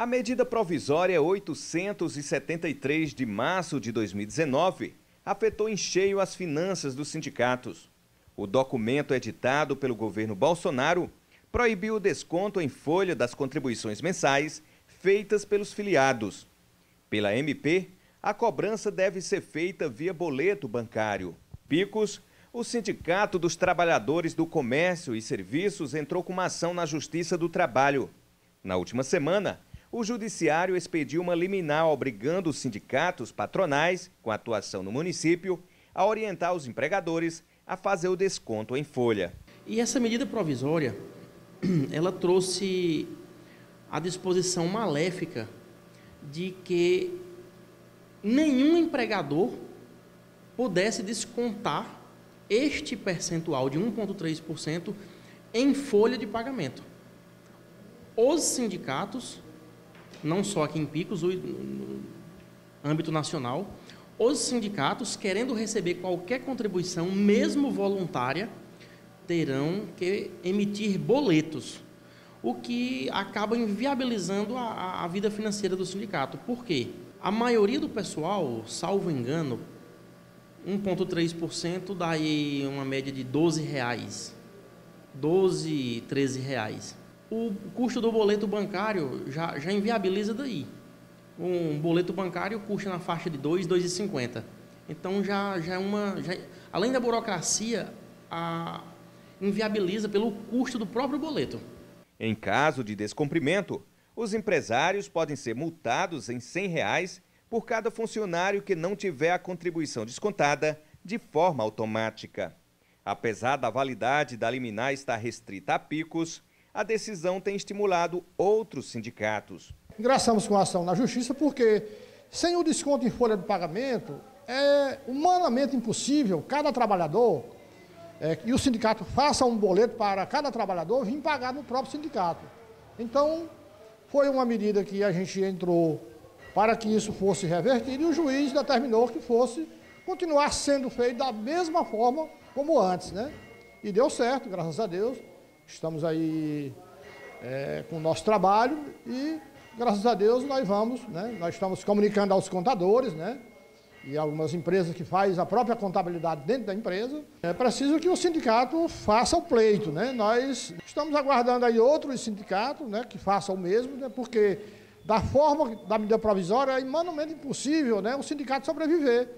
A medida provisória 873 de março de 2019 afetou em cheio as finanças dos sindicatos. O documento editado pelo governo Bolsonaro proibiu o desconto em folha das contribuições mensais feitas pelos filiados. Pela MP, a cobrança deve ser feita via boleto bancário. Picos, o Sindicato dos Trabalhadores do Comércio e Serviços entrou com uma ação na Justiça do Trabalho. Na última semana, o Judiciário expediu uma liminar obrigando os sindicatos patronais, com atuação no município, a orientar os empregadores a fazer o desconto em folha. E essa medida provisória, ela trouxe a disposição maléfica de que nenhum empregador pudesse descontar este percentual de 1,3% em folha de pagamento. Os sindicatos, não só aqui em Picos, no âmbito nacional, os sindicatos, querendo receber qualquer contribuição, mesmo voluntária, terão que emitir boletos, o que acaba inviabilizando a, a vida financeira do sindicato. Por quê? A maioria do pessoal, salvo engano, 1,3% dá aí uma média de 12 reais. 12, 13 reais. O custo do boleto bancário já, já inviabiliza daí. Um boleto bancário custa na faixa de 2, 2,50. Então já, já é uma. Já, além da burocracia, a, inviabiliza pelo custo do próprio boleto. Em caso de descumprimento, os empresários podem ser multados em 100 reais por cada funcionário que não tiver a contribuição descontada de forma automática. Apesar da validade da liminar estar restrita a picos, a decisão tem estimulado outros sindicatos. Ingressamos com a ação na justiça porque, sem o desconto em folha de pagamento, é humanamente impossível cada trabalhador é, e o sindicato faça um boleto para cada trabalhador vir pagar no próprio sindicato. Então, foi uma medida que a gente entrou para que isso fosse revertido e o juiz determinou que fosse continuar sendo feito da mesma forma como antes, né? E deu certo, graças a Deus. Estamos aí é, com o nosso trabalho e, graças a Deus, nós vamos, né? Nós estamos comunicando aos contadores, né? E algumas empresas que fazem a própria contabilidade dentro da empresa. É preciso que o sindicato faça o pleito, né? Nós estamos aguardando aí outros sindicatos, né? Que façam o mesmo, né? Porque da forma da medida provisória é humanamente impossível né, o sindicato sobreviver.